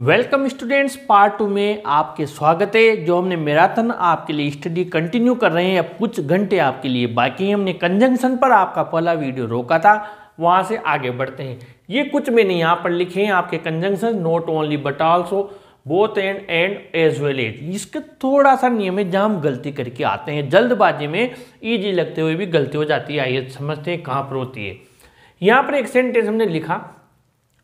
Welcome students part two में आपके स्वागत है। जो हमने मैराथन आपके लिए स्टडी कंटिन्यू कर रहे हैं अब कुछ घंटे आपके लिए बाकी हमने कंजंक्शन पर आपका पहला वीडियो रोका था। वहाँ से आगे बढ़ते हैं। ये कुछ मैंने यहाँ पर लिखे हैं आपके conjunction not only but also both and and as well as इसके थोड़ा सा नियम है जहाँ हम गलती करके आते हैं। जल्दबाजी में ईजी लगते हुए भी गलती हो जाती है। आइए समझते हैं कहाँ पर होती है। यहाँ पर एक सेंटेंस हमने लिखा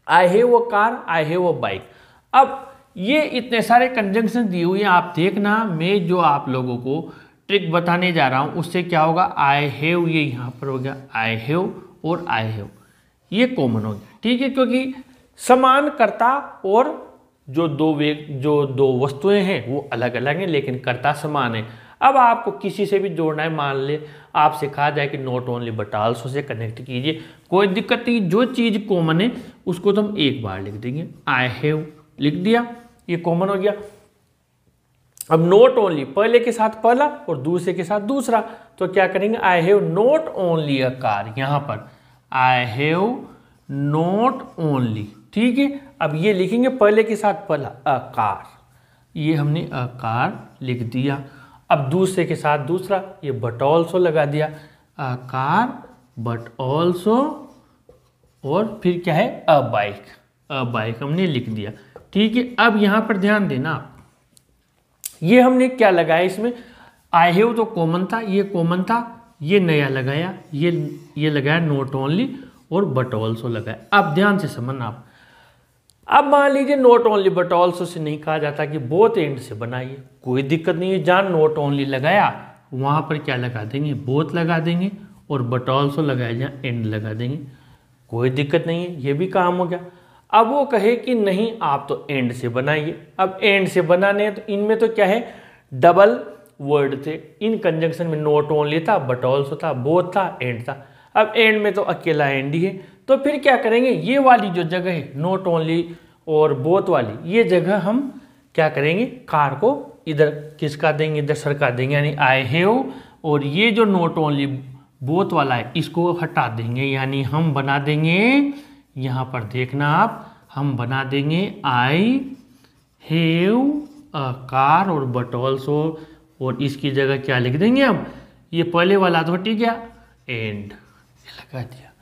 I have a car I have a bike अब ये इतने सारे कंजंक्शन दिए हुए हैं, आप देखना, मैं जो आप लोगों को ट्रिक बताने जा रहा हूँ, उससे क्या होगा? आई हैव ये यहाँ पर हो गया आई हैव और आई हैव ये कॉमन हो गया, ठीक है? क्योंकि समान कर्ता और जो दो वे जो दो वस्तुएँ हैं, वो अलग अलग हैं, लेकिन कर्ता समान है। अब आपको किसी से भी जोड़ना है, मान ले आपसे कहा जाए कि नॉट ओनली बट आल्सो से कनेक्ट कीजिए। कोई दिक्कत नहीं, जो चीज़ कॉमन है, उसको तो हम एक बार लिख देंगे। आई हैव लिख दिया, ये कॉमन हो गया। अब नोट ओनली पहले के साथ पहला और दूसरे के साथ दूसरा तो क्या करेंगे? I have not only a car यहाँ पर। आई हैव नोट ओनली ठीक है? अब ये लिखेंगे पहले के साथ पहला अ कार ये हमने अ कार लिख दिया। अब दूसरे के साथ दूसरा, ये बट ऑल्सो लगा दिया। अ कार बट ऑल्सो और फिर क्या है? अ बाइक अ बाइक हमने लिख दिया। ठीक है, अब यहाँ पर ध्यान देना आप। ये हमने क्या लगाया इसमें? आई हैव तो कॉमन था, ये कॉमन था, ये नया लगाया, ये ये लगाया नोट ओनली और बट ऑल्सो लगाया। अब ध्यान से समझना आप। अब मान लीजिए नोट ओनली बट ऑल्सो से नहीं कहा जाता कि बोथ एंड से बनाइए। कोई दिक्कत नहीं है, जहाँ नोट ओनली लगाया, वहाँ पर क्या लगा देंगे? बोथ लगा देंगे और बट ऑल्सो लगाया, जहाँ एंड लगा देंगे। कोई दिक्कत नहीं है, ये भी काम हो गया। अब वो कहे कि नहीं, आप तो एंड से बनाइए। अब एंड से बनाने हैं तो इनमें तो क्या है? डबल वर्ड थे। इन कंजंक्शन में नोट ओनली था बट ऑल्सो था बोथ था एंड था। अब एंड में तो अकेला एंड ही है। तो फिर क्या करेंगे? ये वाली जो जगह है नोट ओनली और बोथ वाली, ये जगह हम क्या करेंगे? कार को इधर किसका देंगे, इधर सरका देंगे, यानी आई हैव और ये जो नोट ओनली बोथ वाला है, इसको हटा देंगे, यानी हम बना देंगे यहाँ पर देखना आप, हम बना देंगे आई, हेव, अ, कार और बट ऑल्सो और इसकी जगह क्या लिख देंगे हम ये पहले वाला तो ठीक है एंड लगा दिया।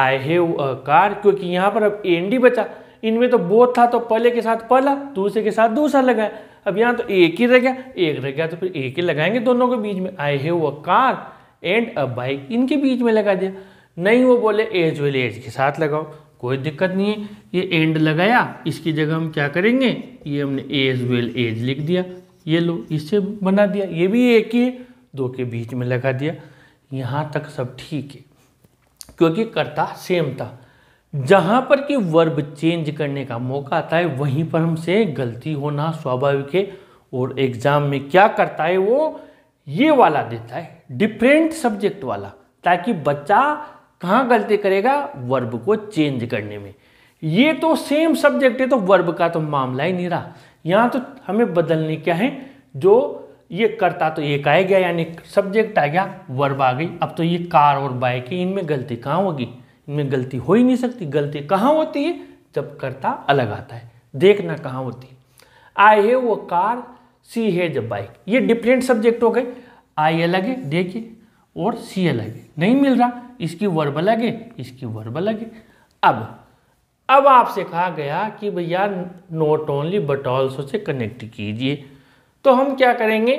आई हैव अ कार, क्योंकि यहाँ पर अब एंड ही बचा। इनमें तो बोथ था तो पहले के साथ पहला, दूसरे के साथ दूसरा लगाया। अब यहाँ तो एक ही रह गया। एक रह गया तो फिर एक ही लगाएँगे दोनों के बीच में। I have a car and a bike. इनके बीच में लगा दिया। नहीं वो बोले एज वेल एज के साथ लगाओ। कोई दिक्कत नहीं है। ये एंड लगाया, इसकी जगह हम क्या करेंगे? ये हमने एज वेल एज लिख दिया। ये लो, इससे बना दिया। ये भी एक ही दो के बीच में लगा दिया। यहाँ तक सब ठीक है। क्योंकि कर्ता सेम था। जहाँ पर कि वर्ब चेंज करने का मौका आता है, वहीं पर हमसे गलती होना स्वाभाविक है। और एग्ज़ाम में क्या करता है वो? ये वाला देता है। डिफरेंट सब्जेक्ट वाला। ताकि बच्चा कहाँ गलती करेगा? वर्ब को चेंज करने में। ये तो सेम सब्जेक्ट है तो वर्ब का तो मामला ही नहीं रहा। यहाँ तो हमें बदलने क्या है? जो ये करता तो एक आ गया, यानी सब्जेक्ट आ गया, वर्ब आ गई। अब तो ये कार और बाइक है, इनमें गलती कहाँ होगी? इनमें गलती हो ही नहीं सकती। गलती कहाँ होती है? जब करता अलग आता है। देखना कहाँ होती है। आई है वो कार, सी है अ बाइक। ये डिफरेंट सब्जेक्ट हो गए। आई अलग है, देखिए। और सी अलग है नहीं मिल रहा, इसकी वर्ब अलग है, इसकी वर्ब अलग है। अब अब आपसे कहा गया कि भैया नोट ओनली बट ऑल्सो से कनेक्ट कीजिए। तो हम क्या करेंगे?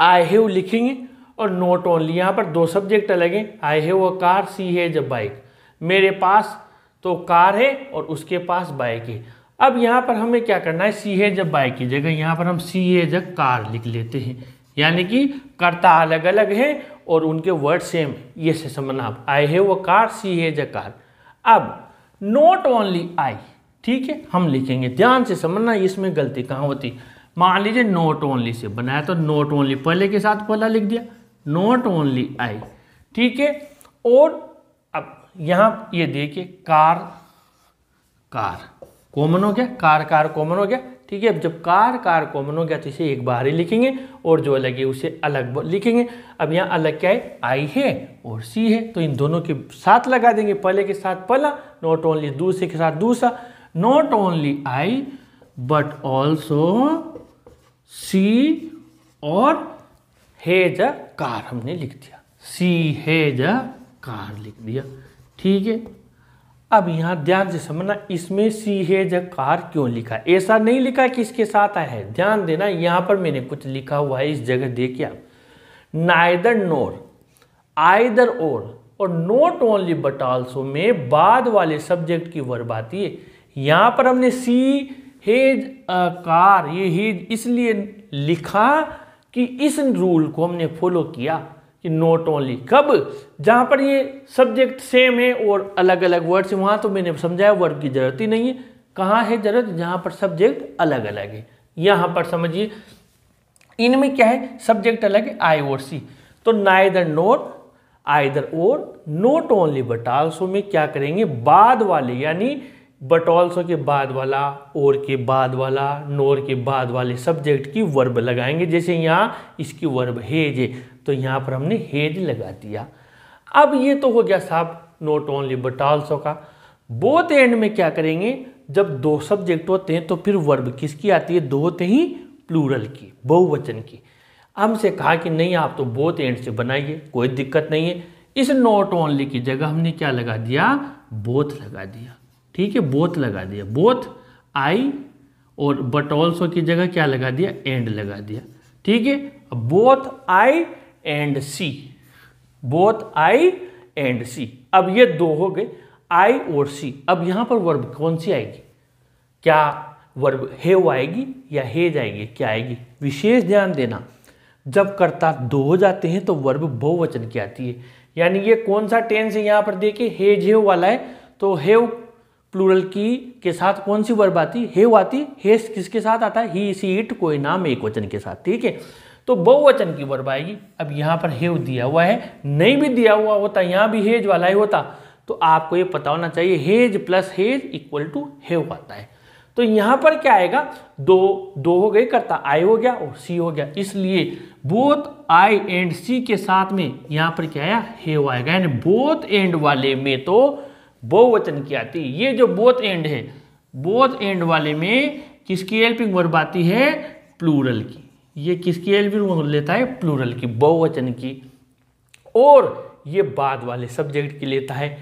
आई हैव लिखेंगे और नोट ओनली यहाँ पर दो सब्जेक्ट अलग हैं। आई हैव अ कार सी है जब बाइक मेरे पास तो कार है और उसके पास बाइक है। अब यहाँ पर हमें क्या करना है? सी है जब बाइक की जगह, यहाँ पर हम सी है जब कार लिख लेते हैं। यानी कि कर्ता अलग अलग है और उनके वर्ड सेम, ये से समझना आप I have a car, she has a car. अब नॉट ओनली आई ठीक है, हम लिखेंगे, ध्यान से समझना, इसमें गलती कहाँ होती? मान लीजिए नोट ओनली से बनाया तो नोट ओनली पहले के साथ पहला लिख दिया नोट ओनली आई ठीक है? और अब, यहाँ ये देखिए, कार कार कॉमन हो गया, कार कार कॉमन हो गया ठीक है, अब जब कार कार कॉमन हो गया तो इसे एक बार ही लिखेंगे और जो अलग है उसे अलग लिखेंगे। अब यहाँ अलग क्या है? आई है और सी है तो इन दोनों के साथ लगा देंगे, पहले के साथ पहला नॉट ओनली दूसरे के साथ दूसरा। Not only I but also she और हेज अ कार हमने लिख दिया। सी हेज अ कार लिख दिया। ठीक है? अब यहाँ ध्यान से समझना, इसमें सी हेज अ कार क्यों लिखा? ऐसा नहीं लिखा कि इसके साथ आया है। ध्यान देना, यहाँ पर मैंने कुछ लिखा हुआ है इस जगह, देखिए आप। नाइदर नोर आइदर और और नोट ओनली बट ऑल्सो में बाद वाले सब्जेक्ट की वर्ब आती है। यहाँ पर हमने सी हेज कार ये हेज इसलिए लिखा कि इस रूल को हमने फॉलो किया। कि नोट ओनली कब? जहाँ पर ये सब्जेक्ट सेम है और अलग अलग वर्ड्स वहाँ तो मैंने समझाया वर्ब की ज़रूरत ही नहीं है। कहाँ है ज़रूरत? जहाँ पर सब्जेक्ट अलग अलग है। यहाँ पर समझिए, इनमें क्या है? सब्जेक्ट अलग है आई और सी तो नाइदर नोट आइदर और नोट ओनली बट आल्सो में क्या करेंगे? बाद वाले, यानी बट ऑल्सो के बाद वाला और के बाद वाला नोर के बाद वाले सब्जेक्ट की वर्ब लगाएँगे। जैसे यहाँ, इसकी वर्ब है तो यहाँ पर हमने हेज लगा दिया। अब ये तो हो गया साहब नोट ओनली बट ऑल्सो का। बोथ एंड में क्या करेंगे? जब दो सब्जेक्ट होते हैं तो फिर वर्ब किसकी आती है? दो होते ही प्लूरल की, बहुवचन की। हमसे कहा कि नहीं, आप तो बोथ एंड से बनाइए, कोई दिक्कत नहीं है। इस नोट ओनली की जगह हमने क्या लगा दिया? बोथ लगा दिया। ठीक है बोथ लगा दिया। बोथ आई और बट ऑल्सो की जगह क्या लगा दिया? एंड लगा दिया। ठीक है both I and she both I and she अब ये दो हो गए आई और सी अब यहाँ पर वर्ब कौन सी आएगी? क्या वर्ब हेव आएगी या हेज आएगी क्या आएगी? विशेष ध्यान देना, जब कर्ता दो हो जाते हैं तो वर्ब बहुवचन की आती है। यानी ये कौन सा टेंस है यहाँ पर देखिए हेज हेव वाला है तो हेव प्लूरल की के साथ कौन सी वर्ब आती? हेव आती हेस किसके साथ आता है? ही सी इट कोई नाम एक वचन के साथ, ठीक है? तो बहुवचन की वर्ब आएगी अब यहाँ पर हेव दिया हुआ है, नहीं भी दिया हुआ होता, यहाँ भी हेज वाला ही होता तो आपको ये पता होना चाहिए, has plus has equal to have आता है। तो यहाँ पर क्या आएगा? दो दो हो गए करता आई हो गया और सी हो गया। इसलिए बोथ आई एंड सी के साथ में यहाँ पर क्या आया? हेव आएगा। यानी बोथ एंड वाले में तो बहुवचन की आती। ये जो बोथ एंड है बोथ एंड वाले में किसकी हेल्पिंग वर्ब आती है? प्लूरल की। ये किसकी वर्ब लेता है? प्लूरल की, बहुवचन की। और ये बाद वाले सब्जेक्ट की लेता है।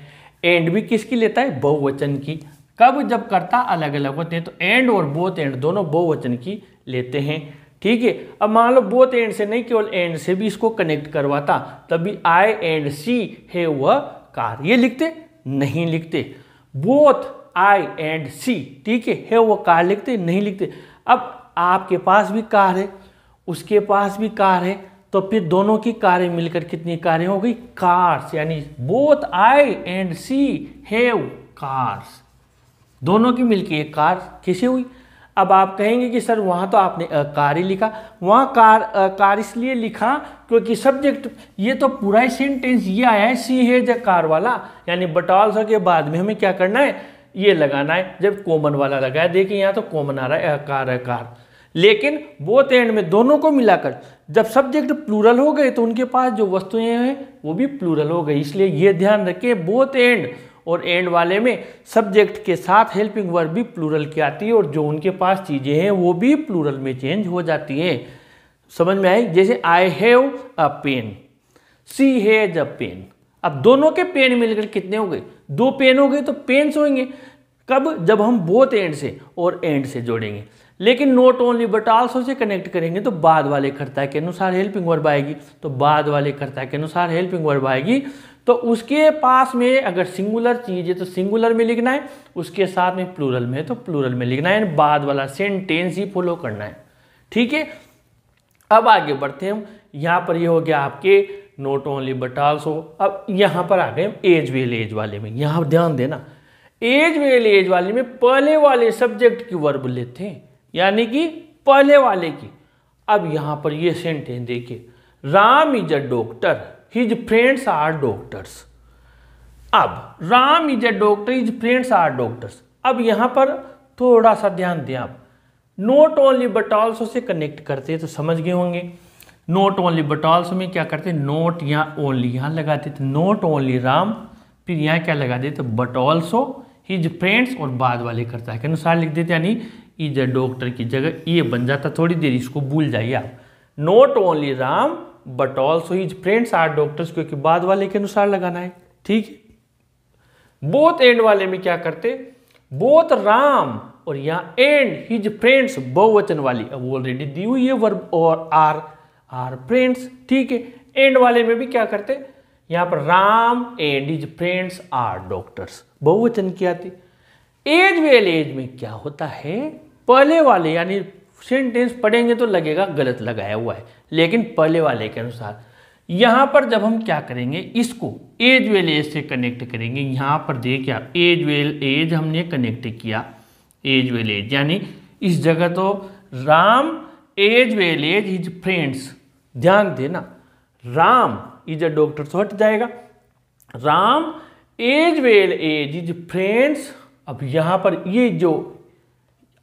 एंड भी किसकी लेता है? बहुवचन की। कब जब करता अलग अलग होते हैं तो एंड और बोथ एंड दोनों बहुवचन की लेते हैं। ठीक है? अब मान लो बोथ एंड से नहीं, केवल एंड से भी इसको कनेक्ट करवाता, तभी आई एंड सी है वह कार। ये लिखते? नहीं लिखते। बोथ आई एंड सी, ठीक है? है वो कार लिखते? नहीं लिखते। अब आपके पास भी कार है। उसके पास भी कार है तो फिर दोनों की कारें मिलकर कितनी कारें हो गई? कार्स यानी both I and she have cars दोनों की मिलकर एक कार कैसे हुई? अब आप कहेंगे कि सर, वहाँ तो आपने कार ही लिखा। वहाँ कार कार इसलिए लिखा क्योंकि सब्जेक्ट ये तो पूरा ही सेंटेंस ये आया है सी है कार वाला। यानी बटॉल्स के बाद में हमें क्या करना है? ये लगाना है, जब कॉमन वाला लगाया देखिए, यहाँ तो कॉमन आ रहा है कार है कार। लेकिन बोथ एंड में दोनों को मिलाकर, जब सब्जेक्ट प्लूरल हो गए तो उनके पास जो वस्तुएँ हैं, वो भी प्लूरल हो गई। इसलिए ये ध्यान रखें बोथ एंड और एंड वाले में सब्जेक्ट के साथ हेल्पिंग वर्ब भी प्लूरल की आती है, और जो उनके पास चीज़ें हैं, वो भी प्लूरल में चेंज हो जाती हैं। समझ में आई? जैसे I have a pen she has a pen अब दोनों के पेन मिलकर कितने हो गए? दो पेन हो गए तो पेन्स होंगे। कब? जब हम बोथ एंड से और एंड से जोड़ेंगे। लेकिन नोट ओनली बट आल्सो से कनेक्ट करेंगे तो बाद वाले कर्ता के अनुसार हेल्पिंग वर्ब आएगी। तो बाद वाले कर्ता के अनुसार हेल्पिंग वर्ब आएगी। तो उसके पास में अगर सिंगुलर चीज़ है तो सिंगुलर में लिखना है, उसके साथ में प्लूरल में तो प्लूरल में लिखना है। बाद वाला सेंटेंस ही फॉलो करना है। ठीक है? अब आगे बढ़ते हैं हम। यहाँ पर ये यह हो गया आपके नोट ओनली बट आल्सो अब यहाँ पर आ गए एज वेल एज वाले में। यहाँ ध्यान देना। एज वेल एज वाले में पहले वाले सब्जेक्ट की वर्ब लेते हैं। यानी कि पहले वाले की। अब यहाँ पर ये सेंटेंस देखिए। Ram is a doctor his friends are doctors अब, Ram is a doctor his friends are doctors अब यहाँ पर थोड़ा सा ध्यान दें आप। नोट ओनली बट ऑल्सो से कनेक्ट करते तो समझ गए होंगे। नोट ओनली बट ऑल्सो में क्या करते नोट यहाँ ओनली यहाँ लगाते थे। नोट ओनली राम, फिर यहाँ क्या लगा देते बट ऑल्सो हिज फ्रेंड्स और बाद वाले करता है। के अनुसार लिख देते यानी इज़ अ डॉक्टर की जगह ये बन जाता, थोड़ी देर इसको भूल जाइए आप। Not only Ram but also his friends are doctors क्योंकि बाद वाले के अनुसार लगाना है। ठीक है? बोथ एंड वाले में क्या करते? बोथ राम और यहाँ एंड हिज फ्रेंड्स बहुवचन वाली। अब ऑलरेडी दी हुई है वर्ब और आर आर फ्रेंड्स ठीक है? एंड वाले में भी क्या करते? यहाँ पर Ram and his friends are doctors बहुवचन की आती। एज वेल एज में क्या होता है? पहले वाले, यानी सेंटेंस पढ़ेंगे तो लगेगा गलत लगाया हुआ है, लेकिन पहले वाले के अनुसार। यहाँ पर जब हम क्या करेंगे, इसको एज वेल एज से कनेक्ट करेंगे। यहाँ पर देखिए आप एज वेल एज हमने कनेक्ट किया। एज वेल एज यानी इस जगह तो Ram as well as his friends ध्यान देना, राम इज़ अ डॉक्टर तो हट जाएगा। Ram as well as his friends अब यहाँ पर ये जो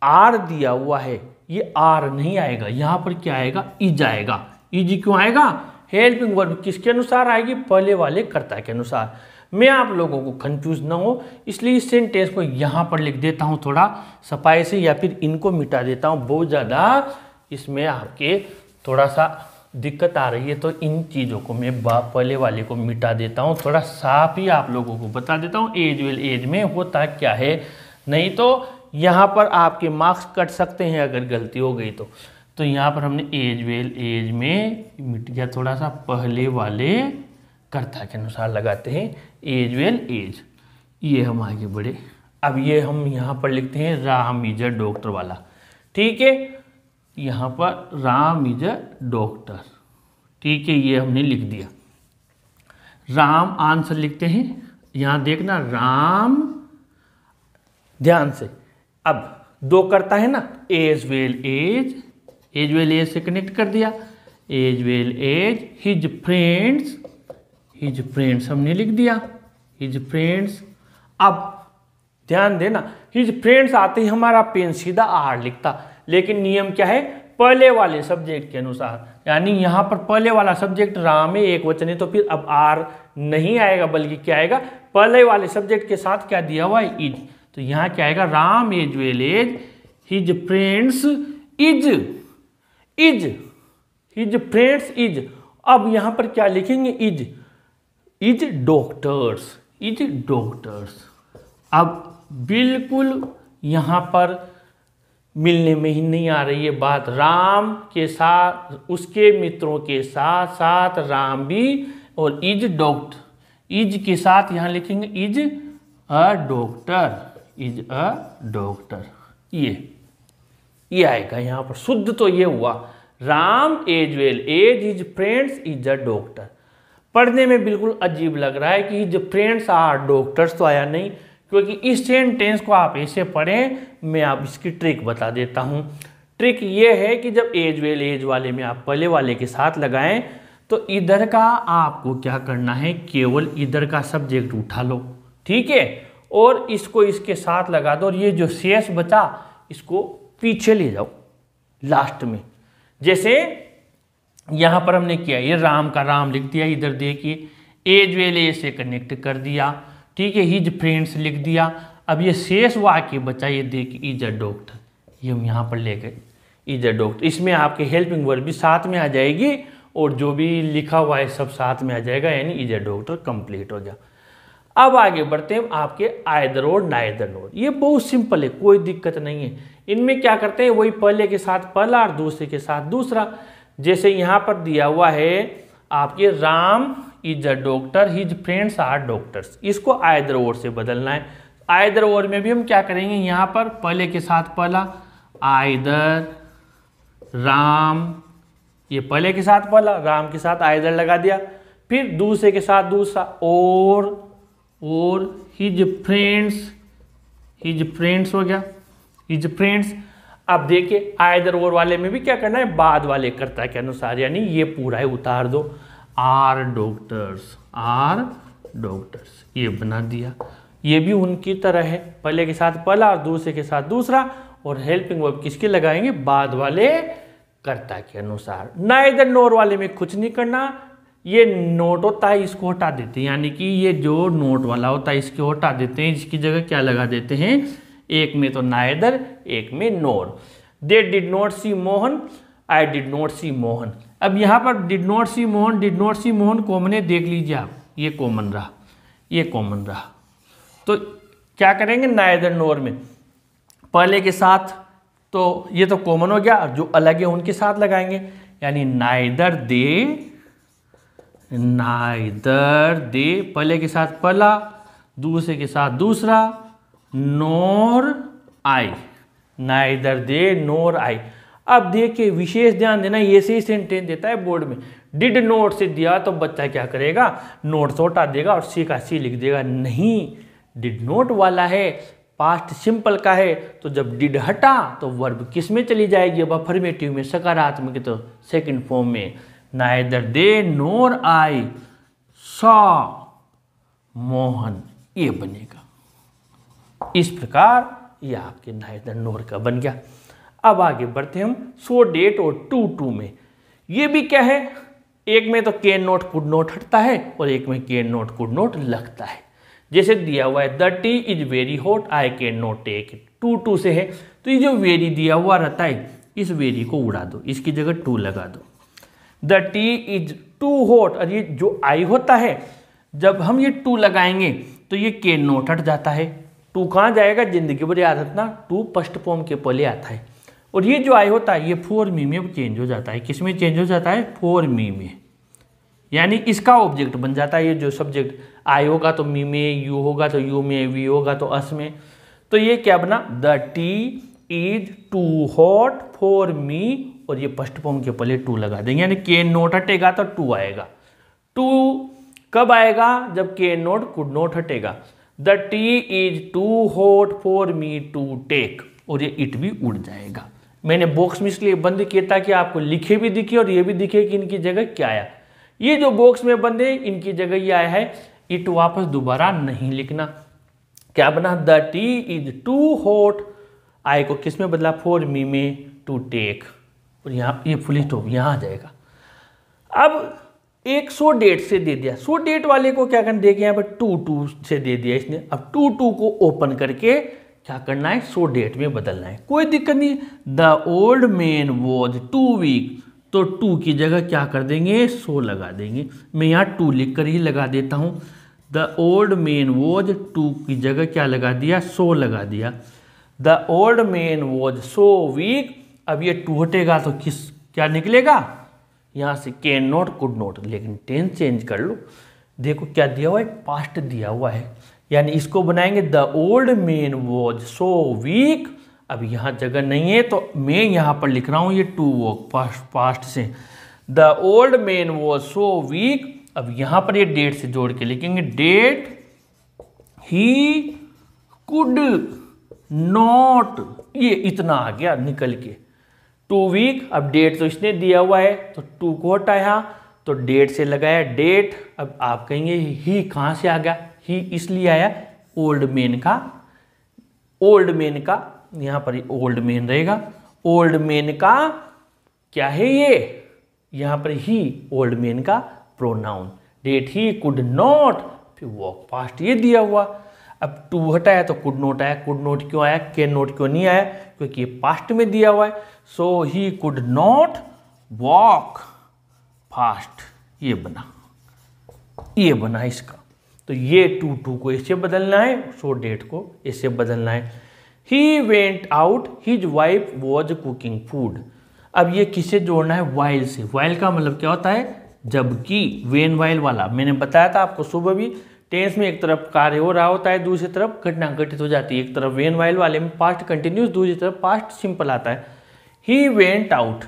आर दिया हुआ है, ये आर नहीं आएगा, यहाँ पर क्या आएगा? इज़ आएगा। इज़ क्यों आएगा? हेल्पिंग वर्ब किसके अनुसार आएगी? पहले वाले कर्ता के अनुसार। मैं आप लोगों को कंफ्यूज ना हो, इसलिए इस सेंटेंस को यहाँ पर लिख देता हूँ थोड़ा, सफ़ाई से या फिर इनको मिटा देता हूँ, बहुत ज़्यादा इसमें आपके थोड़ा सा दिक्कत आ रही है तो इन चीज़ों को मैं पहले वाले को मिटा देता हूँ, थोड़ा साफ़ ही आप लोगों को बता देता हूँ एज वेल एज में होता क्या है? नहीं तो यहाँ पर आपके मार्क्स कट सकते हैं अगर गलती हो गई तो। तो यहाँ पर हमने एज वेल एज में मिट गया थोड़ा सा पहले वाले कर्ता के अनुसार लगाते हैं। एज वेल एज ये हम आगे बढ़े। अब ये हम यहाँ पर लिखते हैं राम इज़ अ डॉक्टर वाला। ठीक है? यहाँ पर राम इज़ अ डॉक्टर ठीक है, ये हमने लिख दिया। राम आंसर लिखते हैं। यहाँ देखना, राम ध्यान से। अब दो करता है ना as well as as well as से कनेक्ट कर दिया। As well as his friends his friends हमने लिख दिया। हिज फ्रेंड्स अब ध्यान देना हिज फ्रेंड्स आते ही हमारा पेन सीधा आर लिखता। लेकिन नियम क्या है? पहले वाले सब्जेक्ट के अनुसार। यानी यहाँ पर पहले वाला सब्जेक्ट राम है, एक वचन है तो फिर अब आर नहीं आएगा, बल्कि क्या आएगा? पहले वाले सब्जेक्ट के साथ क्या दिया हुआ है? इज़ तो यहाँ क्या आएगा? Ram as well as his friends is is his friends is अब यहाँ पर क्या लिखेंगे? Is is doctors is doctors अब बिल्कुल यहाँ पर मिलने में ही नहीं आ रही है बात। राम के साथ, उसके मित्रों के साथ साथ राम भी और इज़ डॉक्टर इज़ के साथ यहाँ लिखेंगे is a doctor is a doctor ये। ये आएगा यहाँ पर। शुद्ध तो ये हुआ। Ram as well as his friends is a doctor पढ़ने में बिल्कुल अजीब लग रहा है कि इज़ फ्रेंड्स आर डॉक्टर्स तो आया नहीं, क्योंकि इस सेंटेंस को आप ऐसे पढ़ें, मैं आप इसकी ट्रिक बता देता हूँ। ट्रिक ये है कि जब एज वेल एज वाले में आप पहले वाले के साथ लगाएँ तो इधर का आपको क्या करना है, केवल इधर का सब्जेक्ट उठा लो। ठीक है? और इसको इसके साथ लगा दो और ये जो शेष बचा, इसको पीछे ले जाओ लास्ट में। जैसे यहाँ पर हमने किया, ये राम का राम लिख दिया, इधर देखिए एज वेल से कनेक्ट कर दिया, ठीक है हिज फ्रेंड्स लिख दिया। अब ये शेष वाक्य बचा, ये देखिए इज़ अ डॉक्टर ये हम यहाँ पर ले गए इज़ अ डॉक्टर इसमें आपके हेल्पिंग वर्ड भी साथ में आ जाएगी और जो भी लिखा हुआ है, सब साथ में आ जाएगा, यानी इज़ अ डॉक्टर कंप्लीट हो गया। अब आगे बढ़ते हैं आपके आयदर और नायदर नोड ये बहुत सिंपल है, कोई दिक्कत नहीं है। इनमें क्या करते हैं? वही पहले के साथ पहला और दूसरे के साथ दूसरा। जैसे यहाँ पर दिया हुआ है, आपके Ram is a doctor his friends are doctors इसको आयदर ओर से बदलना है। आयदर ओर में भी हम क्या करेंगे? यहाँ पर पहले के साथ पहला आयदर राम, ये पहले के साथ पहला, राम के साथ आयदर लगा दिया। फिर दूसरे के साथ दूसरा और और हिज फ्रेंड्स हिज फ्रेंड्स हो गया हिज फ्रेंड्स अब देखिए आयदर और वाले में भी क्या करना है? बाद वाले कर्ता के अनुसार, यानी ये पूरा है, उतार दो। आर डॉक्टर्स आर डॉक्टर्स ये बना दिया। ये भी उनकी तरह है, पहले के साथ पहला और दूसरे के साथ दूसरा, और हेल्पिंग वर्ब किसके लगाएँगे? बाद वाले कर्ता के अनुसार। ना इधर नोर वाले में कुछ नहीं करना ये नोट होता है इसको हटा देते हैं, यानी कि ये जो नोट वाला होता है इसको हटा देते हैं, इसकी जगह क्या लगा देते हैं? एक में तो नायदर, एक में nor. They did not see Mohan I did not see Mohan. अब यहाँ पर did not see Mohan did not see Mohan common है, देख लीजिए आप, ये कॉमन रहा, ये कॉमन रहा। तो क्या करेंगे नायदर नोर में? पहले के साथ तो ये तो कॉमन हो गया, जो अलग है उनके साथ लगाएँगे, यानी नाइदर दे नाइदर दे पहले के साथ पहला दूसरे के साथ दूसरा, नोर आई। नाइदर दे, नोर आई। अब देखिए, विशेष ध्यान देना, ये से ही सेंटेंस देता है बोर्ड में। डिड नोट से दिया तो बच्चा क्या करेगा? नोट हटा देगा और सी का सी लिख देगा। नहीं डिड नोट वाला है। पास्ट सिंपल का है। तो जब डिड हटा तो वर्ब किसमें चली जाएगी? अब अफर्मेटिव में, सकारात्मक तो सेकंड फॉर्म में। Neither they nor I saw Mohan ये बनेगा। इस प्रकार ये आपके नाइदर नोर का बन गया। अब आगे बढ़ते हम सो डेट और टू टू में। ये भी क्या है? एक में तो केन नोट कुड नोट हटता है और एक में केन नोट कुड नोट लगता है। जैसे दिया हुआ है the tea is very hot I can not take it too to से है। तो ये जो वेरी दिया हुआ रहता है, इस वेरी को उड़ा दो, इसकी जगह टू लगा दो। The tea is too hot. और ये जो आई होता है, जब हम ये टू लगाएँगे तो ये के नोट हट जाता है। टू कहाँ जाएगा? ज़िंदगी भर याद रखना, टू फ़र्स्ट फॉर्म के पहले आता है। और ये जो आई होता है, ये फोर मी में चेंज हो जाता है। किसमें चेंज हो जाता है? फोर मी में। यानी इसका ऑब्जेक्ट बन जाता है, ये जो सब्जेक्ट आई होगा तो मी में, यू होगा तो यू में, वी होगा तो अस में। तो ये क्या बना? The tea is too hot, for me और ये फ़र्स्ट फॉर्म के पहले टू लगा देंगे। यानी के नोट हटेगा तो टू आएगा। टू कब आएगा? जब के नोट कुड नोट हटेगा। The tea is too hot for me to take और ये इट भी उड़ जाएगा। मैंने बॉक्स में इसलिए बंद किया ताकि आपको लिखे भी दिखे और ये भी दिखे कि इनकी जगह क्या आया। ये जो बॉक्स में बंद है, इनकी जगह ये आया है। इट वापस दोबारा नहीं लिखना। क्या बना? The tea is too hot I को किसमें बदला? फोर मी में टू टेक और यहाँ, ये फुल स्टॉप यहाँ आ जाएगा। अब एक सौ डेट से दे दिया। सो डेट वाले को क्या करना देखिए यहाँ पर टू टू से दे दिया इसने। अब टू टू को ओपन करके क्या करना है, सो डेट में बदलना है। कोई दिक्कत नहीं। The old man was too weak. तो टू की जगह क्या कर देंगे, सो लगा देंगे। मैं यहाँ टू लिख कर ही लगा देता हूँ। The old man was too की जगह क्या लगा दिया, सो लगा दिया। The old man was so weak. अब ये टू हटेगा तो किस, क्या निकलेगा? यहाँ से कैन नोट कुड नोट लेकिन टेंस चेंज कर लो। देखो क्या दिया हुआ है पास्ट दिया हुआ है। यानी इसको बनाएँगे the old man was so weak अब यहाँ जगह नहीं है तो मैं यहाँ पर लिख रहा हूँ ये टू वॉक पास्ट पास्ट से। The old man was so weak अब यहाँ पर ये डेट से जोड़ के लिखेंगे डेट ही कुड नॉट ये इतना आ गया, निकल के। टू वीक, अब डेट तो इसने दिया हुआ है तो टू को हटाया तो डेट से लगाया डेट, अब आप कहेंगे ही कहाँ से आ गया? ही इसलिए आया, ओल्ड मैन का, ओल्ड मैन का, यहाँ पर ओल्ड मैन रहेगा, ओल्ड मैन का क्या है ये? यहाँ पर ही ओल्ड मैन का pronoun that he could not फिर वॉक फास्ट ये दिया हुआ। अब टू हटाया तो कुड नोट आया कुड नोट क्यों आया के नोट क्यों नहीं आया? क्योंकि ये पास्ट में दिया हुआ है। So he could not walk fast ये बना। ये बना इसका। तो ये टू टू को इससे बदलना है। सो डेट को इससे बदलना है। He went out his wife was cooking food अब ये किसे जोड़ना है? वाइल से। वाइल का मतलब क्या होता है? जबकि वेन वाइल वाला। मैंने बताया था आपको सुबह भी। टेंस में एक तरफ़ कार्य हो रहा होता है, दूसरी तरफ़ घटना घटित हो जाती है। एक तरफ़ वेन वाइल वाले में पास्ट कंटिन्यूस दूसरी तरफ़ पास्ट सिंपल आता है। ही वेंट आउट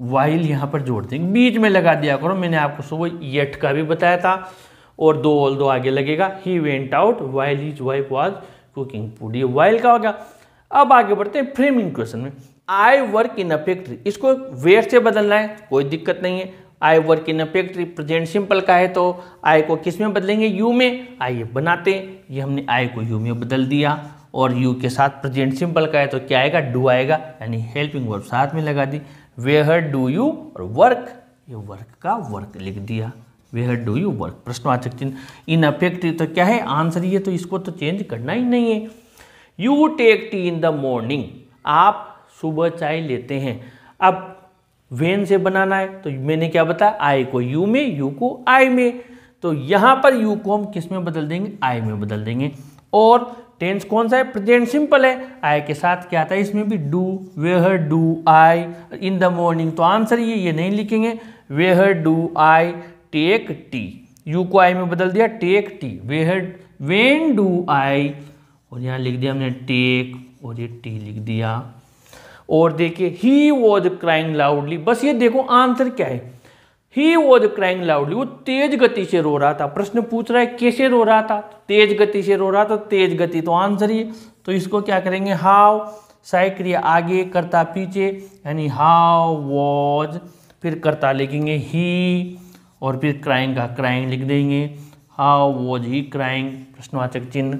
वाइल यहाँ पर जोड़ देंगे। बीच में लगा दिया करो, मैंने आपको सुबह यट का भी बताया था और दो ऑल दो आगे लगेगा। He went out while his wife was cooking food ये वाइल का हो गया। अब आगे बढ़ते हैं फ्रेमिंग क्वेश्चन में। I work in a factory इसको वेयर से बदलना है? कोई दिक्कत नहीं है। I work in a factory, present simple का है तो आई को किसमें बदलेंगे? यू में। आइए बनाते, ये हमने आई को यू में बदल दिया और यू के साथ प्रेजेंट सिंपल का है तो क्या आएगा? डू आएगा, यानी हेल्पिंग वर्ब साथ में लगा दी। Where do you? और वर्क, ये वर्क का वर्क लिख दिया। Where do you? वर्क प्रश्नवाचक चिन्ह। इन अफेक्ट तो क्या है? आंसर ये तो इसको तो चेंज करना ही नहीं है। You take tea in the morning. आप सुबह चाय लेते हैं। अब वेन से बनाना है। तो मैंने क्या बताया? आई को यू में, यू को आई में। तो यहाँ पर यू को हम किसमें बदल देंगे? आई में बदल देंगे। और टेंस कौन सा है? प्रेजेंट सिंपल है। आई के साथ क्या आता है इसमें भी do where do, I, in the morning. तो आंसर ये ये नहीं लिखेंगे। Where do, I, take, tea. You को आई में बदल दिया, take, tea. Where when, do, I. और यहाँ लिख दिया हमने टेक, और ये टी लिख दिया। और देखिए ही वॉज़ क्राइंग लाउडली बस ये देखो आंसर क्या है। ही वॉज़ क्राइंग लाउडली वो तेज गति से रो रहा था। प्रश्न पूछ रहा है, कैसे रो रहा था? तेज गति से रो रहा था, तेज गति। तो आंसर ही तो इसको क्या करेंगे? हाउ साई क्रिया आगे, करता पीछे, यानी हाउ वॉज़ फिर करता लिखेंगे ही और फिर क्राइंग का क्राइंग लिख देंगे। हाउ वॉज़ ही क्राइंग प्रश्नवाचक चिन्ह।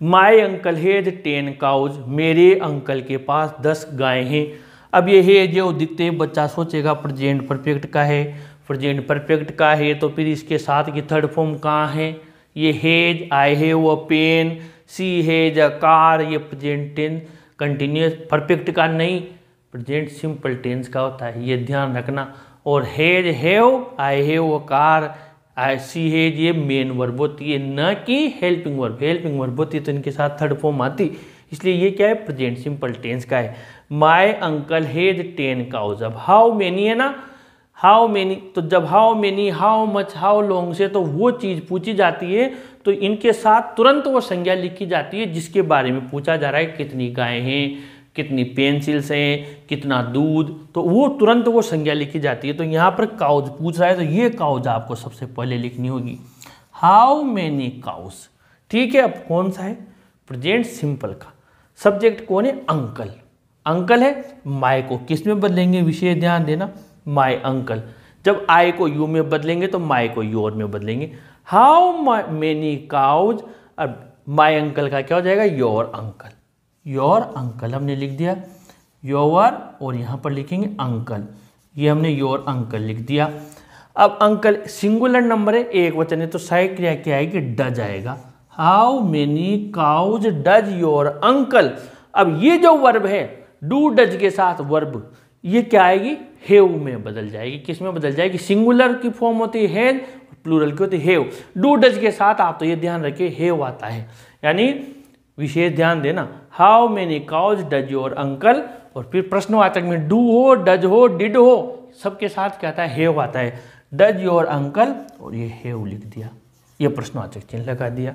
My uncle has ten cows, मेरे अंकल के पास दस गाय हैं। अब ये है, जो दिखते बच्चा सोचेगा, प्रजेंट परफेक्ट का है। प्रजेंट परफेक्ट का है तो फिर इसके साथ की थर्ड फॉर्म कहाँ है? ये has, I have a pen, she has a car, ये प्रजेंट टेंस कंटिन्यूस परफेक्ट का नहीं। प्रजेंट सिंपल टेंस का होता है, ये ध्यान रखना। और has have I have a car I she है ये मेन वर्ब होती है, न कि हेल्पिंग वर्ब हेल्पिंग वर्ब होती है तो इनके साथ थर्ड फॉर्म आती. इसलिए ये क्या है? प्रेजेंट सिंपल टेंस का है. My uncle has ten cows अब हाउ मेनी है ना? हाउ मेनी तो जब how many how much how long से तो वो चीज़ पूछी जाती है तो इनके साथ तुरंत वो संज्ञा लिखी जाती है, जिसके बारे में पूछा जा रहा है कितनी गायें हैं कितनी पेंसिल्स हैं, कितना दूध तो वो तुरंत वो संज्ञा लिखी जाती है। तो यहाँ पर काउज पूछ रहा है तो ये काउज आपको सबसे पहले लिखनी होगी। हाउ मैनी काउस ठीक है, अब कौन सा है? प्रेजेंट सिंपल का। सब्जेक्ट कौन है? अंकल। अंकल है माई को किसमें बदलेंगे? विषय ध्यान देना माई अंकल। जब आई को यू में बदलेंगे तो माई को योर में बदलेंगे। हाउ मैनी काउज अब माई अंकल का क्या हो जाएगा? योर अंकल योर अंकल हमने लिख दिया योर और यहाँ पर लिखेंगे अंकल ये हमने योर अंकल लिख दिया। अब अंकल सिंगुलर नंबर है, एक वचन है तो सही क्रिया क्या कि डज आएगा। How many cows does your uncle अब ये जो वर्ब है डू डज के साथ वर्ब ये क्या आएगी? हेव में बदल जाएगी। किसमें बदल जाएगी? सिंगुलर की फॉर्म होती है प्लूरल की होती है हेव डू डज के साथ आप तो ये ध्यान रखिए हेव आता है। यानी विशेष ध्यान देना, how many cows does your uncle? और फिर प्रश्नवाचक में, डू हो, डज हो, डिड हो? सबके साथ क्या आता है हेव आता है, डज योर अंकल? और ये हेव लिख दिया। ये प्रश्नवाचक चिन्ह लगा दिया।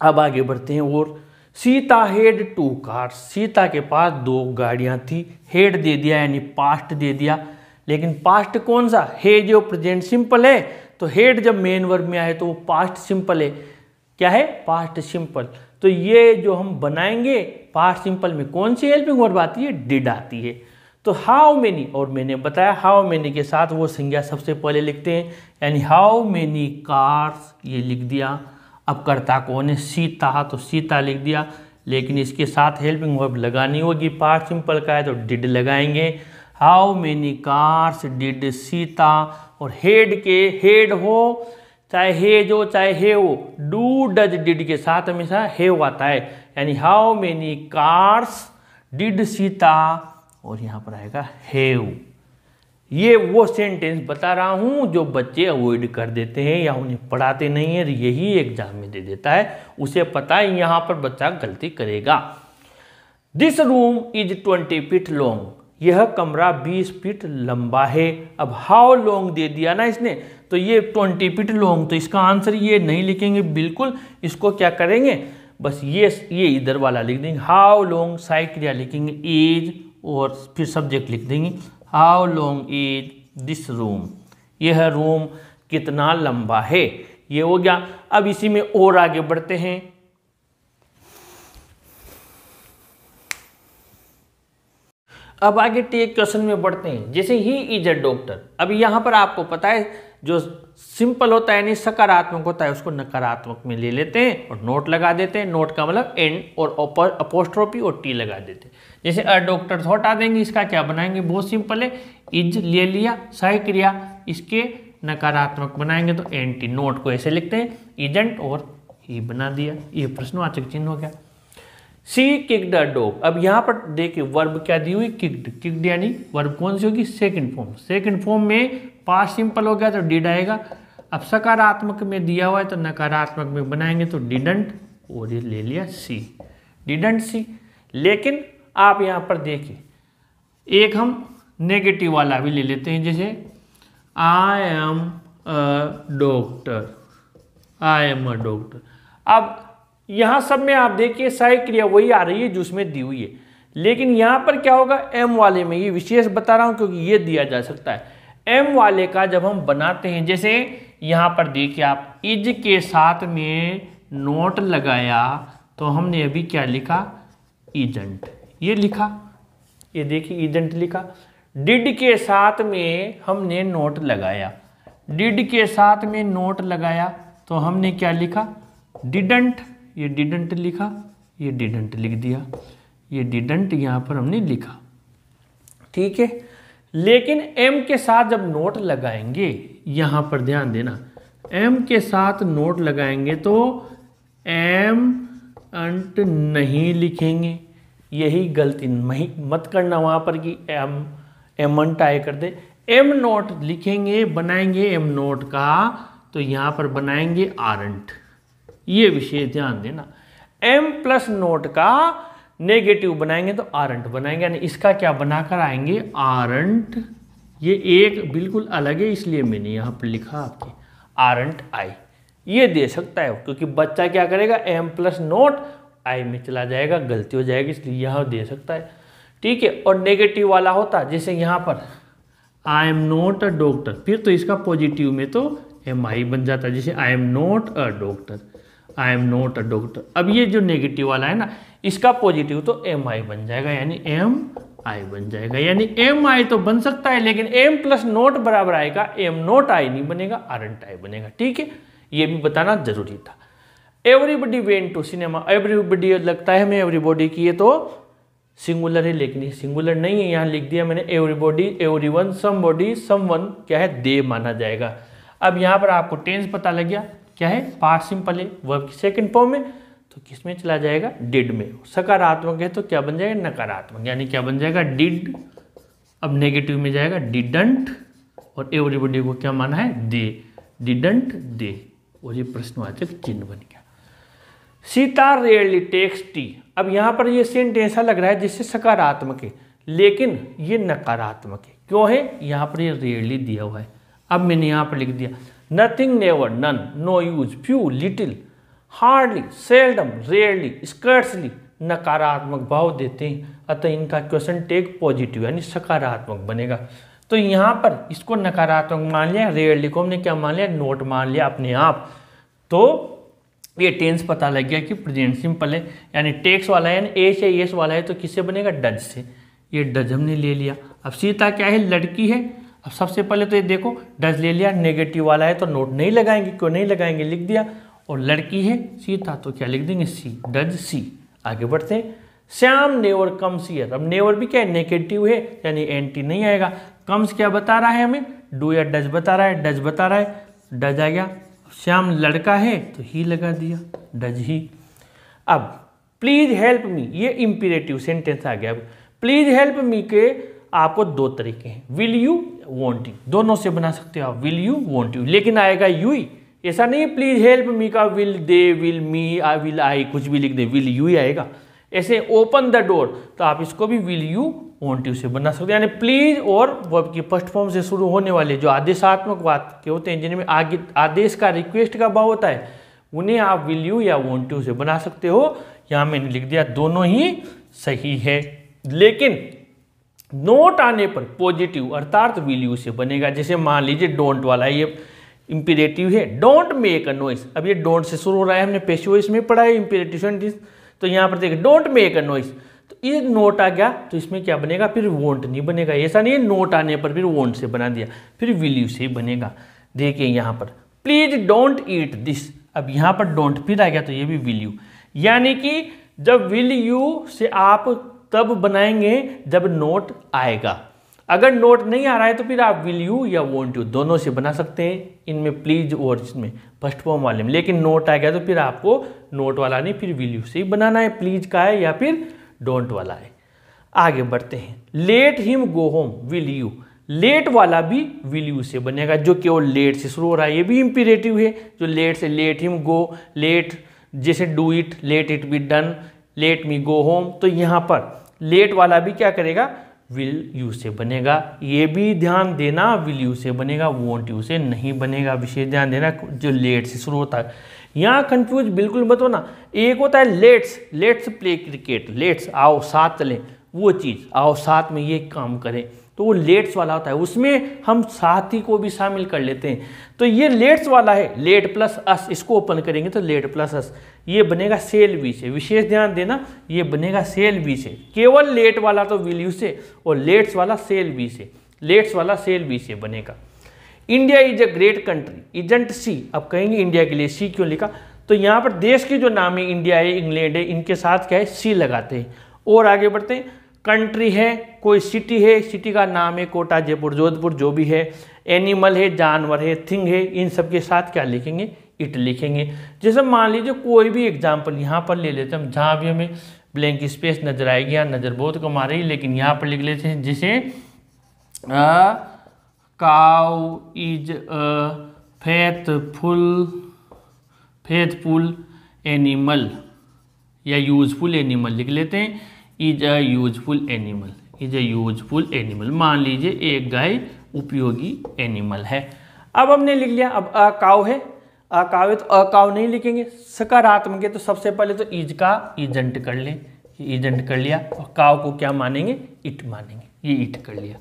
अब आगे बढ़ते हैं और, Sita had two car. Sita के पास दो गाड़ियाँ थी। हेड दे दिया, यानी पास्ट दे दिया। लेकिन पास्ट कौन सा? हे जो प्रेजेंट सिंपल है तो हेड जब मेन वर्ब में आए तो वो पास्ट सिंपल है। क्या है? Past simple. तो ये जो हम बनाएँगे पास्ट सिंपल में कौन सी हेल्पिंग वर्ब आती है? डिड आती है। तो हाउ मेनी और मैंने बताया हाउ मेनी के साथ वो संज्ञा सबसे पहले लिखते हैं। यानी हाउ मेनी कार्स ये लिख दिया। अब करता कौन है? सीता। तो सीता लिख दिया। लेकिन इसके साथ हेल्पिंग वर्ब लगानी होगी। पार्ट सिंपल का है तो डिड लगाएँगे। How many cars did Sita, और हेड के हेड हो चाहे हे जो, चाहे हे वो डू डज डिड के साथ हमेशा हेव आता है। यानी how many cars did Sita और यहाँ पर आएगा हेव ये वो सेंटेंस बता रहा हूँ जो बच्चे अवॉइड कर देते हैं या उन्हें पढ़ाते नहीं है यही एग्ज़ाम में दे देता है। उसे पता है, यहाँ पर बच्चा गलती करेगा। This room is twenty feet long यह कमरा 20 फीट लंबा है। अब हाउ लॉन्ग दे दिया ना इसने? तो ये 20 फीट लॉन्ग तो इसका आंसर ये नहीं लिखेंगे बिल्कुल। इसको क्या करेंगे? बस ये ये इधर वाला लिख देंगे। हाउ लॉन्ग साइड क्रिया लिखेंगे एज, और फिर सब्जेक्ट लिख देंगे। How long is this room. यह रूम कितना लंबा है? ये हो गया। अब इसी में और आगे बढ़ते हैं। अब आगे टेक क्वेश्चन में बढ़ते हैं। जैसे ही इज़ अ डॉक्टर अभी यहाँ पर आपको पता है, जो सिंपल होता है, यानी सकारात्मक होता है, उसको नकारात्मक में ले लेते हैं और नोट लगा देते हैं। नोट का मतलब एंड और अपोस्ट्रोपी और टी लगा देते हैं। जैसे अ डॉक्टर हटा देंगे, इसका क्या बनाएँगे? बहुत सिंपल है, इज़ ले लिया सही क्रिया इसके नकारात्मक बनाएँगे तो एंटी नोट को ऐसे लिखते हैं, इजेंट और ही बना दिया। ये प्रश्नवाचक चिन्ह हो गया। She kicked a dog. अब यहाँ पर देखिए वर्ब क्या दी हुई? किक्ड। किक्ड यानी वर्ब कौन सी होगी? सेकंड फॉर्म सेकंड फॉर्म में पास सिंपल हो गया तो डिड आएगा। अब सकारात्मक में दिया हुआ है तो नकारात्मक में बनाएँगे तो डिडंट और ये ले लिया सी। Didn't see. लेकिन आप यहाँ पर देखिए, एक हम नेगेटिव वाला भी ले लेते हैं। जैसे I am a doctor I am a doctor अब यहाँ सब में आप देखिए सहाय क्रिया वही आ रही है जो उसमें दी हुई है। लेकिन यहाँ पर क्या होगा एम वाले में, ये विशेष बता रहा हूँ क्योंकि ये दिया जा सकता है। एम वाले का जब हम बनाते हैं, जैसे यहाँ पर देखिए आप, इज़ के साथ में नोट लगाया तो हमने अभी क्या लिखा? इजेंट ये लिखा, ये देखिए इजेंट लिखा। डिड के साथ में हमने नोट लगाया। डिड के साथ में नोट लगाया तो हमने क्या लिखा? डिडंट ये डिडंट लिखा, ये डिडंट लिख दिया, ये डिडंट यहाँ पर हमने लिखा। ठीक है? लेकिन एम के साथ जब नोट लगाएँगे, यहाँ पर ध्यान देना एम के साथ नोट लगाएँगे तो एम अंट नहीं लिखेंगे। यही गलती नहीं मत करना वहाँ पर कि एम एम अंट आए कर दे। एम नोट लिखेंगे, बनाएँगे एम नोट का तो यहाँ पर बनाएँगे आरंट ये विशेष ध्यान देना। एम प्लस नोट का नेगेटिव बनाएँगे तो आरंट बनाएँगे, यानी इसका क्या बनाकर आएँगे? आरंट। ये एक बिल्कुल अलग है, इसलिए मैंने यहाँ पर लिखा आपके, आरंट आई ये दे सकता है, क्योंकि बच्चा क्या करेगा? एम प्लस नोट आई में चला जाएगा, गलती हो जाएगी, इसलिए यहाँ दे सकता है। ठीक है, और नेगेटिव वाला होता, जैसे यहाँ पर I am not a doctor फिर तो इसका पॉजिटिव में तो एम आई बन जाता है जैसे I am not a doctor I am not a doctor अब ये जो नेगेटिव वाला है ना, इसका पॉजिटिव तो एम आई बन जाएगा, यानी एम आई बन जाएगा। यानी एम आई तो बन सकता है, लेकिन एम प्लस नोट बराबर आएगा एम नोट आई नहीं बनेगा आर एंट आई बनेगा। ठीक है? ये भी बताना ज़रूरी था। Everybody went to cinema everybody लगता है हमें एवरीबॉडी की ये तो सिंगुलर है, लेकिन ये सिंगुलर नहीं है, यहाँ लिख दिया मैंने everybody everyone somebody someone क्या है? दे माना जाएगा। अब यहाँ पर आपको टेंस पता लग गया। क्या है? पास्ट सिंपल है। वर्ब की सेकंड फॉर्म में तो किसमें चला जाएगा? डिड में। सकारात्मक है तो क्या बन जाएगा? नकारात्मक। यानी क्या बन जाएगा? डिड अब नेगेटिव में जाएगा डिडंट और एवरीबडी को क्या माना है? दे डिडंट दे और ये प्रश्नवाचक चिन्ह बन गया। सीता रेयरली टेक्स टी अब यहाँ पर ये सेंट ऐसा लग रहा है जिससे सकारात्मक है। लेकिन ये नकारात्मक है। क्यों है? यहाँ पर ये रेयरली दिया हुआ है। अब मैंने यहाँ पर लिख दिया। Nothing never none no use few little hardly seldom rarely scarcely नकारात्मक भाव देते हैं। अतः इनका क्वेश्चन टेक पॉजिटिव यानी सकारात्मक बनेगा। तो यहाँ पर इसको नकारात्मक मान लिया रेयरली को हमने क्या मान लिया? नोट मान लिया अपने आप। तो ये टेंस पता लग गया कि प्रेजेंट सिंपल है, यानी टेक्स वाला है, यानी ए से एस वाला है तो किससे बनेगा? डज से। ये डज हमने ले लिया। अब सीता क्या है? लड़की है। अब सबसे पहले तो ये देखो, डज ले लिया नेगेटिव वाला है तो नोट नहीं लगाएँगे, क्यों नहीं लगाएँगे? लिख दिया। और लड़की है सीता तो क्या लिख देंगे? सी डज सी आगे बढ़ते हैं। श्याम नेवर कम्स ईयर अब नेवर भी क्या है? नेगेटिव है, यानी एंटी नहीं आएगा। कम्स क्या बता रहा है हमें? डू या डज बता रहा है? डज बता रहा है। डज आ गया। श्याम लड़का है तो ही लगा दिया। डज ही अब प्लीज़ हेल्प मी ये इंपीरेटिव सेंटेंस आ गया। अब प्लीज़ हेल्प मी के आपको दो तरीके हैं। विल यू वॉन्ट यू दोनों से बना सकते हो आप। विल यू वॉन्ट यू लेकिन आएगा यू ही। ऐसा नहीं प्लीज़ हेल्प मी का will they will me I will I कुछ भी लिख दे। विल यू ही आएगा। ऐसे ओपन द डोर तो आप इसको भी विल यू वॉन्ट यू से बना सकते हैं। यानी प्लीज़ और वर्ब के फ़र्स्ट फॉर्म से शुरू होने वाले जो आदेशात्मक बात के होते हैं, जिनमें आगे, आदेश का रिक्वेस्ट का भाव होता है, उन्हें आप विल यू या वॉन्ट यू से बना सकते हो। यहाँ मैंने लिख दिया, दोनों ही सही है। लेकिन नोट आने पर पॉजिटिव अर्थात विल यू से बनेगा। जैसे मान लीजिए डोंट वाला ये इंपीरेटिव है। डोंट मेक अ नॉइस अब ये डोंट से शुरू हो रहा है, हमने पेशो इसमें पढ़ा है इंपीरेटिव सेंटेंस तो यहाँ पर देखिए डोंट मेक अ नॉइस तो ये नोट आ गया तो इसमें क्या बनेगा? फिर वोंट नहीं बनेगा। ऐसा नहीं है नोट आने पर फिर वोंट से बना दिया। फिर विल यू से बनेगा। देखिए यहाँ पर प्लीज़ डोंट ईट दिस अब यहाँ पर डोंट फिर आ गया तो ये भी विल यू यानी कि जब विल यू से आप तब बनाएँगे जब नोट आएगा। अगर नोट नहीं आ रहा है तो फिर आप विल यू या वॉन्ट यू दोनों से बना सकते हैं। इनमें प्लीज़ और इसमें फ़र्स्ट फॉर्म वाले में। लेकिन नोट आ गया तो फिर आपको नोट वाला नहीं, फिर विल यू से ही बनाना है। प्लीज़ का है या फिर डोंट वाला है। आगे बढ़ते हैं। Let him go home will you let वाला भी विल यू से बनेगा, जो केवल लेट से शुरू हो रहा है। ये भी इंपीरेटिव है। जो लेट से लेट हिम गो लेट जैसे do it let it be done let me go home तो यहाँ पर लेट वाला भी क्या करेगा? विल यू से बनेगा। ये भी ध्यान देना विल यू से बनेगा वॉन्ट यू से नहीं बनेगा। विशेष ध्यान देना जो लेट से शुरू होता है। यहाँ कंफ्यूज बिल्कुल मत होना। एक होता है let's let's play cricket let's आओ साथ चलें। वो चीज़, आओ साथ में ये काम करें। तो वो लेट्स वाला होता है, उसमें हम साथी को भी शामिल कर लेते हैं। तो ये लेट्स वाला है, लेट प्लस अस, इसको ओपन करेंगे तो लेट प्लस अस। ये बनेगा सेल वी से, विशेष ध्यान देना, ये बनेगा सेल वी से। केवल लेट वाला तो विल यू से, और लेट्स वाला सेल वी से, लेट्स वाला सेल वी से बनेगा। India is a great country, isn't she, अब कहेंगे इंडिया के लिए सी क्यों लिखा? तो यहाँ पर देश के जो नाम है, इंडिया है, इंग्लैंड है, इनके साथ क्या है, सी लगाते हैं। और आगे बढ़ते हैं कंट्री है, कोई सिटी है सिटी का नाम है कोटा, जयपुर, जोधपुर, जो भी है एनिमल है, जानवर है थिंग है, इन सब के साथ क्या लिखेंगे? इट लिखेंगे। जैसे मान लीजिए कोई भी एग्ज़ाम्पल यहाँ पर ले लेते हैं, हम जहाँ भी हमें ब्लैंक स्पेस नज़र आएगी, यहाँ नज़र बहुत कम आ रही लेकिन यहाँ पर लिख लेते हैं, जिसे cow is faithful faithful animal या यूजफुल एनिमल लिख लेते हैं। Is a useful animal, is a useful animal. मान लीजिए एक गाय उपयोगी एनिमल है। अब हमने लिख लिया, अब अ काव है। अ है तो अ नहीं लिखेंगे। सकारात्मक है तो सबसे पहले तो इज़ का इजेंट कर लें। इजेंट कर लिया और काव को क्या मानेंगे? इट मानेंगे। ये इट कर लिया।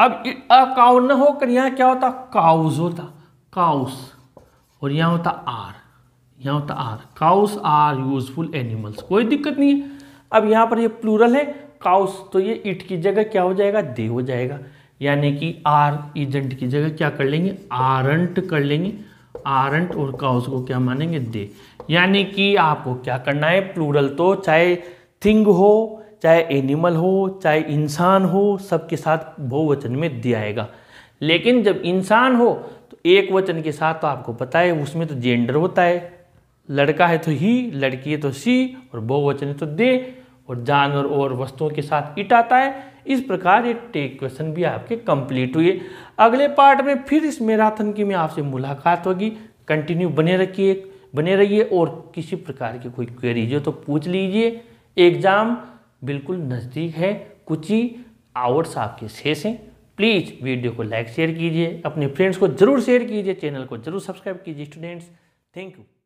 अब अ काव न होकर यहाँ क्या होता? काउस होता। काउस। और यहाँ होता आर। यहाँ होता are. Cows are useful animals. कोई दिक्कत नहीं है। अब यहाँ पर ये प्लूरल है काउस तो ये इट की जगह क्या हो जाएगा? दे हो जाएगा। यानी कि आर इजेंट की जगह क्या कर लेंगे? आरंट कर लेंगे। आरंट और काउस को क्या मानेंगे? दे यानी कि आपको क्या करना है? प्लूरल तो चाहे थिंग हो, चाहे एनिमल हो, चाहे इंसान हो, सबके साथ बहुवचन में दे आएगा। लेकिन जब इंसान हो तो एक वचन के साथ तो आपको पता है, उसमें तो जेंडर होता है। लड़का है तो ही लड़की है तो सी और बहुवचन है तो दे और जानवर और वस्तुओं के साथ इट आता है। इस प्रकार ये टेक क्वेश्चन भी आपके कंप्लीट हुए अगले पार्ट में फिर इस मैराथन की में आपसे मुलाकात होगी। कंटिन्यू बने रखिए, बने रहिए और किसी प्रकार की कोई क्वेरी हो तो पूछ लीजिए। एग्ज़ाम बिल्कुल नज़दीक है। कुछ ही आवर्स आपके शेष हैं। प्लीज़ वीडियो को लाइक शेयर कीजिए। अपने फ्रेंड्स को ज़रूर शेयर कीजिए। चैनल को ज़रूर सब्सक्राइब कीजिए स्टूडेंट्स थैंक यू